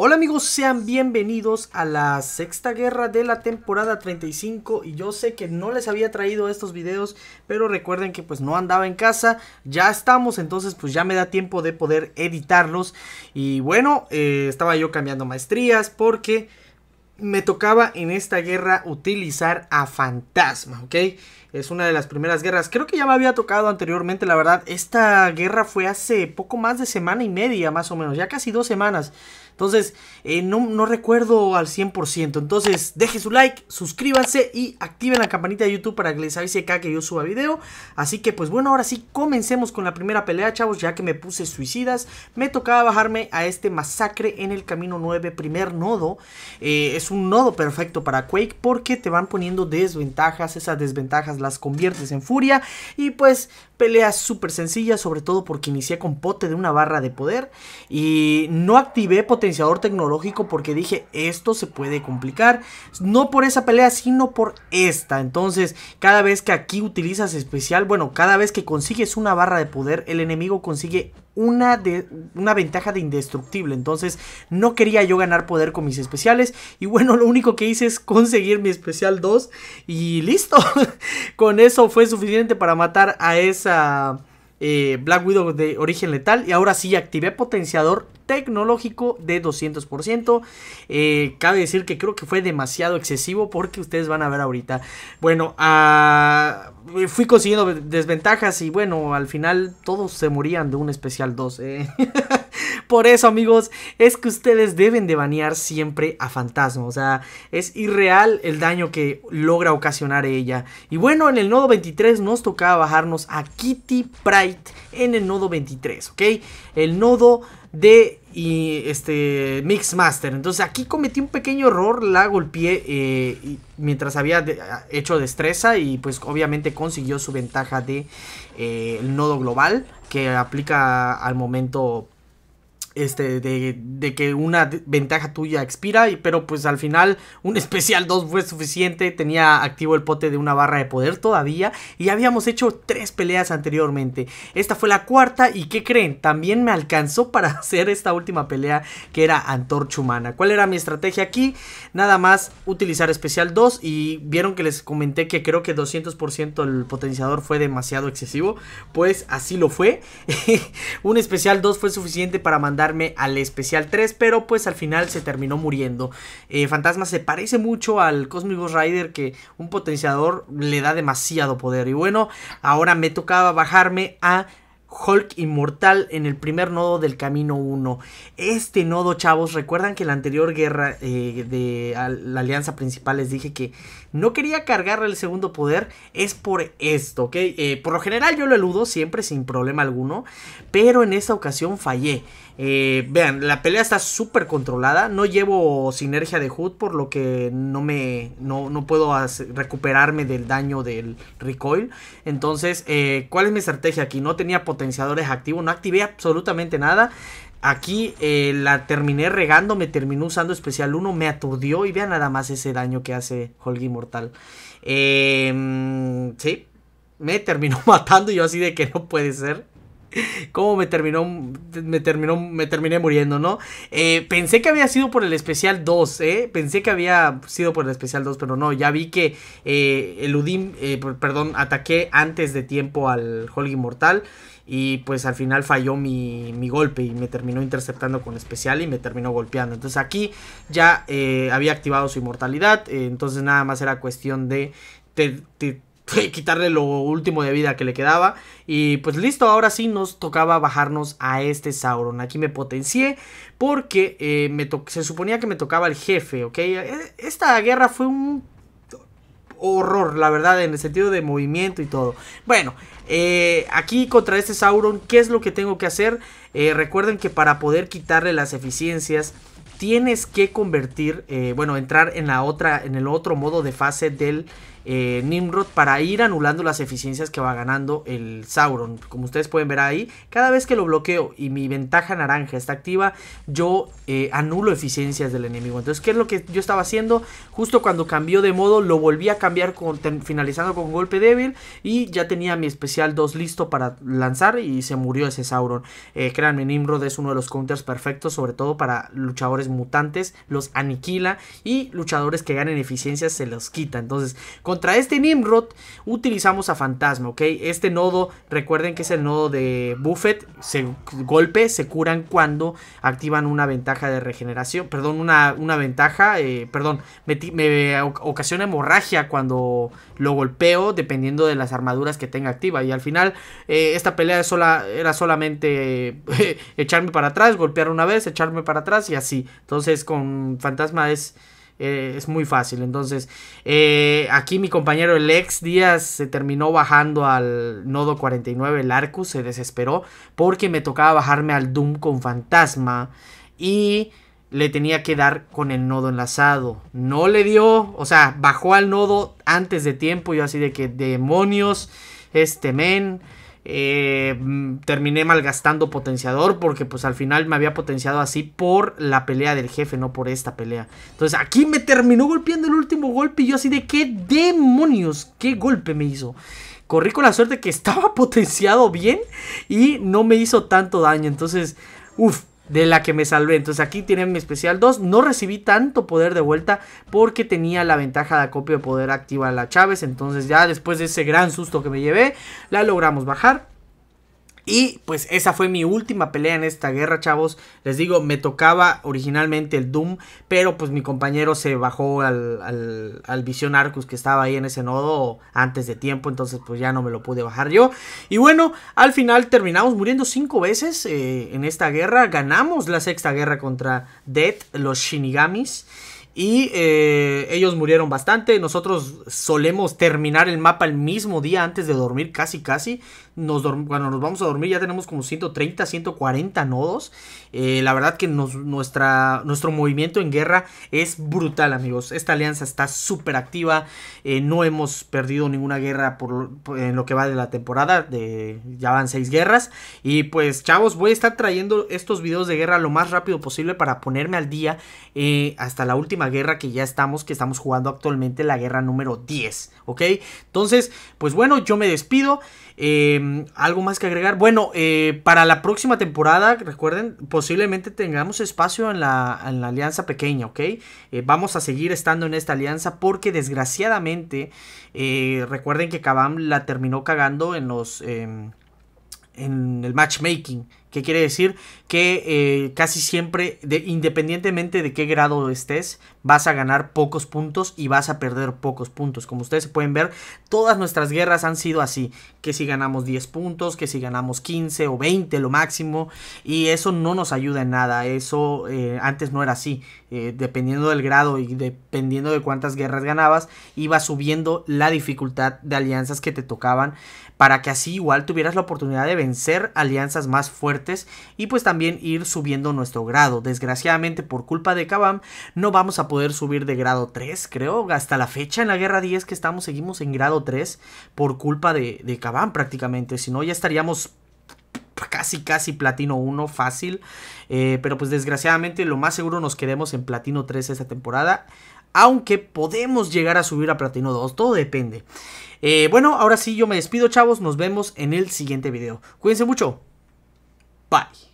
Hola amigos, sean bienvenidos a la sexta guerra de la temporada 35 y yo sé que no les había traído estos videos, pero recuerden que pues no andaba en casa, ya estamos, entonces pues ya me da tiempo de poder editarlos y bueno, eh, estaba yo cambiando maestrías porque me tocaba en esta guerra utilizar a Fantasma, ¿ok? Es una de las primeras guerras. Creo que ya me había tocado anteriormente, la verdad. Esta guerra fue hace poco más de semana y media, más o menos. Ya casi dos semanas. Entonces, eh, no, recuerdo al 100%. Entonces, dejen su like, suscríbanse y activen la campanita de YouTube para que les avise cada que yo suba video. Así que, pues bueno, ahora sí, comencemos con la primera pelea, chavos. Ya que me puse suicidas, me tocaba bajarme a este masacre en el camino 9, primer nodo. Eh, es un nodo perfecto para Quake porque te van poniendo desventajas. Esas desventajas las conviertes en furia. Y pues, peleas súper sencillas, sobre todo porque inicié con pote de una barra de poder. Y no activé potencial tecnológico porque dije esto se puede complicar. No por esa pelea, sino por esta. Entonces, cada vez que aquí utilizas especial, bueno, cada vez que consigues una barra de poder, el enemigo consigue una, de, una ventaja de indestructible. Entonces no quería yo ganar poder con mis especiales. Y bueno, lo único que hice es conseguir mi especial 2. Y listo. con eso fue suficiente para matar a esa eh, Black Widow de origen letal. Y ahora sí activé potenciador tecnológico de 200%. Eh, cabe decir que creo que fue demasiado excesivo porque ustedes van a ver ahorita. Bueno, ah, fui consiguiendo desventajas y bueno, al final todos se morían de un especial 2. Eh. Por eso, amigos, es que ustedes deben de banear siempre a Fantasma. O sea, es irreal el daño que logra ocasionar ella. Y bueno, en el nodo 23 nos tocaba bajarnos a Kitty Pride en el nodo 23, ¿ok? El nodo de y este Mix Master. Entonces aquí cometí un pequeño error, la golpeé eh, mientras había hecho destreza y pues obviamente consiguió su ventaja de eh, el nodo global que aplica al momento este, de, que una ventaja tuya expira, y, pero pues al final un especial 2 fue suficiente, tenía activo el pote de una barra de poder todavía, y habíamos hecho tres peleas anteriormente. Esta fue la cuarta, y ¿qué creen? También me alcanzó para hacer esta última pelea que era Antorcha Humana. ¿Cuál era mi estrategia aquí? Nada más utilizar especial 2, y vieron que les comenté que creo que 200% el potenciador fue demasiado excesivo, pues así lo fue. un especial 2 fue suficiente para mandar al especial 3, pero pues al final se terminó muriendo. Eh, Fantasma se parece mucho al Cosmic Rider que un potenciador le da demasiado poder. Y bueno, ahora me tocaba bajarme a Hulk Inmortal en el primer nodo del camino 1. Este nodo, chavos, recuerdan que en la anterior guerra eh, de la alianza principal les dije que no quería cargarle el segundo poder. Es por esto, ¿ok? Eh, por lo general yo lo eludo siempre sin problema alguno, pero en esta ocasión fallé. Eh, vean, la pelea está súper controlada. No llevo sinergia de HUD, por lo que no me. No, puedo recuperarme del daño del recoil. Entonces, eh, ¿cuál es mi estrategia aquí? No tenía potenciadores activos, no activé absolutamente nada. Aquí eh, la terminé regando, me terminó usando especial 1, me aturdió y vean nada más ese daño que hace Hulk Immortal. sí, me terminó matando y yo así de que no puede ser. Cómo me terminó, me terminó, me terminé muriendo, ¿no? Eh, pensé que había sido por el especial 2, ¿eh? Pensé que había sido por el especial 2, pero no, ya vi que eh, eludí, eh, perdón, ataqué antes de tiempo al Hulk Inmortal y pues al final falló mi, mi, golpe y me terminó interceptando con especial y me terminó golpeando. Entonces aquí ya había activado su inmortalidad, entonces nada más era cuestión de quitarle lo último de vida que le quedaba. Y pues listo, ahora sí nos tocaba bajarnos a este Sauron. Aquí me potencié porque eh, se suponía que me tocaba el jefe, ¿ok? E, esta guerra fue un horror, la verdad, en el sentido de movimiento y todo. Bueno, eh, aquí contra este Sauron, ¿qué es lo que tengo que hacer? Eh, recuerden que para poder quitarle las eficiencias tienes que convertir, bueno, entrar en la otra, en el otro modo de fase del eh, Nimrod para ir anulando las eficiencias que va ganando el Sauron. Como ustedes pueden ver ahí, cada vez que lo bloqueo y mi ventaja naranja está activa, yo eh, anulo eficiencias del enemigo. Entonces, ¿qué es lo que yo estaba haciendo? Justo cuando cambió de modo, lo volví a cambiar con, finalizando con golpe débil y ya tenía mi especial 2 listo para lanzar y se murió ese Sauron. Eh, créanme, Nimrod es uno de los counters perfectos, sobre todo para luchadores mutantes, los aniquila y luchadores que ganen eficiencias se los quita. Entonces, contra este Nimrod utilizamos a Fantasma, ¿ok? Este nodo, recuerden que es el nodo de Buffett, se golpe, se curan cuando activan una ventaja de regeneración, perdón, una, una ventaja, eh, perdón, me, ocasiona hemorragia cuando lo golpeo dependiendo de las armaduras que tenga activa y al final eh, esta pelea sola, era solamente echarme para atrás, golpear una vez, echarme para atrás y así. Entonces con Fantasma es... Eh, es muy fácil. Entonces, eh, aquí mi compañero el ex Díaz se terminó bajando al nodo 49, el Arcus, se desesperó porque me tocaba bajarme al Doom con fantasma y le tenía que dar con el nodo enlazado. No le dio, o sea, bajó al nodo antes de tiempo. Yo así de que demonios, este men. Eh, terminé malgastando potenciador porque pues al final me había potenciado así por la pelea del jefe, no por esta pelea. Entonces aquí me terminó golpeando el último golpe y yo así de qué demonios, qué golpe me hizo. Corrí con la suerte que estaba potenciado bien y no me hizo tanto daño. Entonces, uff, de la que me salvé. Entonces aquí tienen mi especial 2. No recibí tanto poder de vuelta porque tenía la ventaja de acopio de poder activar a la Chávez. Entonces ya después de ese gran susto que me llevé, la logramos bajar. Y pues esa fue mi última pelea en esta guerra, chavos. Les digo, me tocaba originalmente el Doom, pero pues mi compañero se bajó al, al, Vision Arcus que estaba ahí en ese nodo antes de tiempo, entonces pues ya no me lo pude bajar yo. Y bueno, al final terminamos muriendo cinco veces eh, en esta guerra. Ganamos la sexta guerra contra Death, los Shinigamis. Y eh, ellos murieron bastante. Nosotros solemos terminar el mapa el mismo día antes de dormir, casi casi cuando nos vamos a dormir ya tenemos como 130, 140 nodos. Eh, la verdad que nuestra, nuestro movimiento en guerra es brutal, amigos. Esta alianza está súper activa. Eh, no hemos perdido ninguna guerra por, en lo que va de la temporada. De, ya van seis guerras. Y pues, chavos, voy a estar trayendo estos videos de guerra lo más rápido posible para ponerme al día hasta la última guerra que ya estamos, que estamos jugando actualmente, la guerra número 10. ¿Ok? Entonces, pues bueno, yo me despido. Em, algo más que agregar. Bueno, eh, para la próxima temporada, recuerden, posiblemente tengamos espacio en la, alianza pequeña, ¿ok? Eh, vamos a seguir estando en esta alianza porque desgraciadamente, eh, recuerden que Kabam la terminó cagando en los... En el matchmaking. Que quiere decir que eh, casi siempre, independientemente de qué grado estés, vas a ganar pocos puntos y vas a perder pocos puntos. Como ustedes pueden ver, todas nuestras guerras han sido así. Que si ganamos 10 puntos, que si ganamos 15 o 20 lo máximo. Y eso no nos ayuda en nada. Eso eh, antes no era así. Eh, dependiendo del grado y dependiendo de cuántas guerras ganabas, iba subiendo la dificultad de alianzas que te tocaban. Para que así igual tuvieras la oportunidad de vencer alianzas más fuertes y pues también ir subiendo nuestro grado. Desgraciadamente por culpa de Kabam no vamos a poder subir de grado 3, creo, hasta la fecha en la guerra 10 que estamos seguimos en grado 3 por culpa de, de Kabam prácticamente, si no ya estaríamos casi casi platino 1 fácil, eh, pero pues desgraciadamente lo más seguro nos quedemos en platino 3 esta temporada. Aunque podemos llegar a subir a platino 2, todo depende. Eh, bueno, ahora sí yo me despido chavos, nos vemos en el siguiente video. Cuídense mucho. Bye.